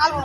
Algo,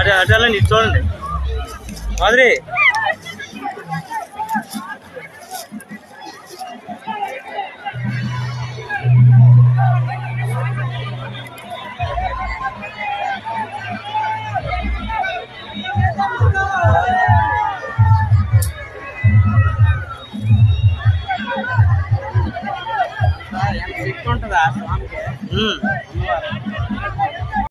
అటు అటు వెళ్ళండి ఇటు చూడండి. మాదిరి ఎంత శక్తి ఉంటుందా స్వామికి.